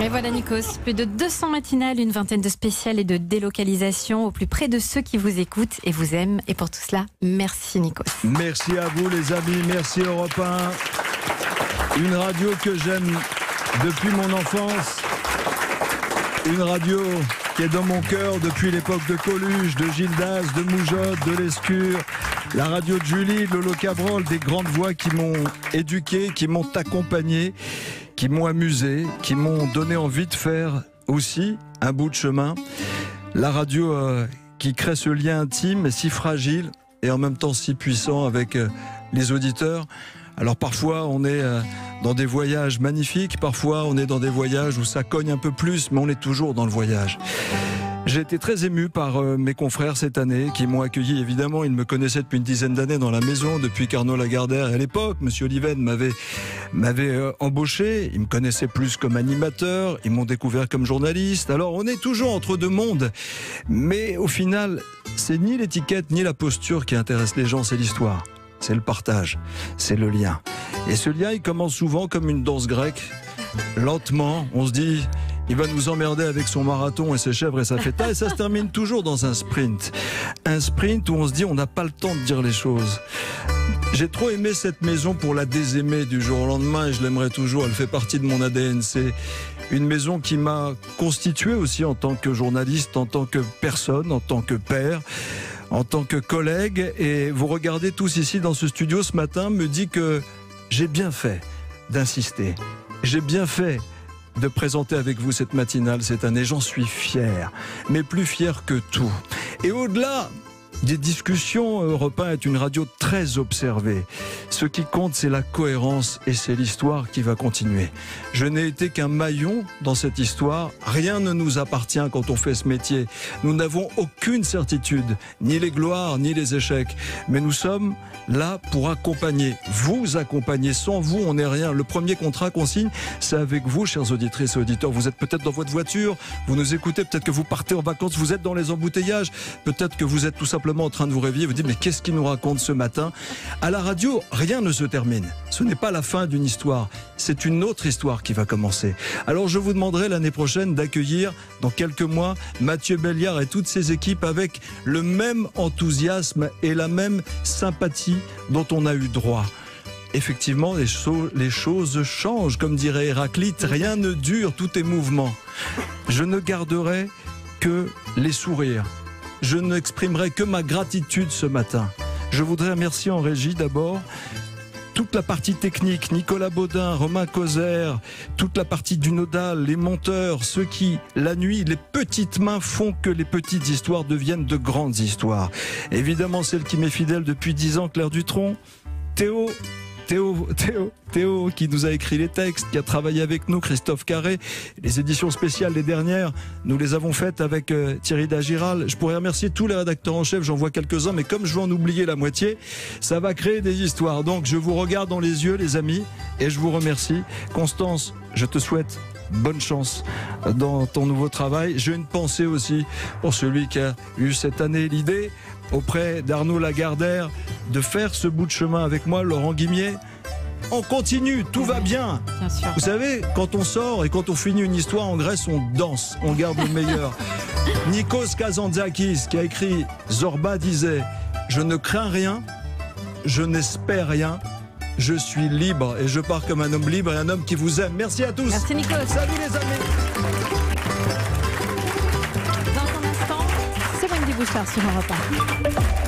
Mais voilà Nikos, plus de 200 matinales, une vingtaine de spéciales et de délocalisations au plus près de ceux qui vous écoutent et vous aiment. Et pour tout cela, merci Nikos. Merci à vous les amis, merci Europe 1. Une radio que j'aime depuis mon enfance. Une radio qui est dans mon cœur depuis l'époque de Coluche, de Gildas, de Moujotte, de Lescure. La radio de Julie, de Lolo Cabrol, des grandes voix qui m'ont éduqué, qui m'ont accompagné, qui m'ont amusé, qui m'ont donné envie de faire aussi un bout de chemin. La radio euh, qui crée ce lien intime et si fragile et en même temps si puissant avec euh, les auditeurs. Alors parfois on est euh, dans des voyages magnifiques, parfois on est dans des voyages où ça cogne un peu plus, mais on est toujours dans le voyage. J'ai été très ému par mes confrères cette année qui m'ont accueilli. Évidemment, ils me connaissaient depuis une dizaine d'années dans la maison, depuis qu'Arnaud Lagardère à l'époque. Monsieur Oliven m'avait m'avait euh, embauché. Ils me connaissaient plus comme animateur. Ils m'ont découvert comme journaliste. Alors, on est toujours entre deux mondes. Mais au final, c'est ni l'étiquette ni la posture qui intéresse les gens, c'est l'histoire. C'est le partage, c'est le lien. Et ce lien, il commence souvent comme une danse grecque. Lentement, on se dit, il va nous emmerder avec son marathon et ses chèvres et sa feta. Et ça se termine toujours dans un sprint. Un sprint où on se dit on n'a pas le temps de dire les choses. J'ai trop aimé cette maison pour la désaimer du jour au lendemain et je l'aimerais toujours. Elle fait partie de mon ADN. C'est une maison qui m'a constitué aussi en tant que journaliste, en tant que personne, en tant que père en tant que collègue. Et vous regardez tous ici dans ce studio ce matin, me dit que j'ai bien fait d'insister. J'ai bien fait de présenter avec vous cette matinale cette année. J'en suis fier, mais plus fier que tout. Et au-delà des discussions, Europe 1 est une radio très observée. Ce qui compte, c'est la cohérence et c'est l'histoire qui va continuer. Je n'ai été qu'un maillon dans cette histoire. Rien ne nous appartient quand on fait ce métier. Nous n'avons aucune certitude, ni les gloires, ni les échecs. Mais nous sommes là pour accompagner, vous accompagner. Sans vous, on n'est rien. Le premier contrat qu'on signe, c'est avec vous, chers auditrices et auditeurs. Vous êtes peut-être dans votre voiture, vous nous écoutez, peut-être que vous partez en vacances, vous êtes dans les embouteillages, peut-être que vous êtes tout simplement en train de vous réveiller, vous dites mais qu'est-ce qu'il nous raconte ce matin? À la radio, rien ne se termine. Ce n'est pas la fin d'une histoire, c'est une autre histoire qui va commencer. Alors je vous demanderai l'année prochaine d'accueillir dans quelques mois Mathieu Belliard et toutes ses équipes avec le même enthousiasme et la même sympathie dont on a eu droit effectivement, les, les, choses changent. Comme dirait Héraclite, rien ne dure, tout est mouvement. Je ne garderai que les sourires, je n'exprimerai que ma gratitude ce matin. Je voudrais remercier en régie d'abord toute la partie technique, Nicolas Baudin, Romain Causer, toute la partie du nodal, les monteurs, ceux qui, la nuit, les petites mains font que les petites histoires deviennent de grandes histoires. Évidemment, celle qui m'est fidèle depuis dix ans, Claire Dutronc, Théo, Théo, Théo, Théo qui nous a écrit les textes, qui a travaillé avec nous, Christophe Carré. Les éditions spéciales, les dernières, nous les avons faites avec euh, Thierry Dagiral. Je pourrais remercier tous les rédacteurs en chef, j'en vois quelques-uns, mais comme je vais en oublier la moitié, ça va créer des histoires. Donc je vous regarde dans les yeux, les amis, et je vous remercie. Constance, je te souhaite bonne chance dans ton nouveau travail. J'ai une pensée aussi pour celui qui a eu cette année l'idée auprès d'Arnaud Lagardère de faire ce bout de chemin avec moi, Laurent Guimier. On continue, tout va bien. Vous savez, quand on sort et quand on finit une histoire en Grèce, on danse, on garde le meilleur. Nikos Kazantzakis, qui a écrit Zorba, disait Je ne crains rien, je n'espère rien, je suis libre et je pars comme un homme libre et un homme qui vous aime. Merci à tous. Merci Nikos. Salut les amis. Dans un instant, c'est Wendy Bouchard sur Europe 1.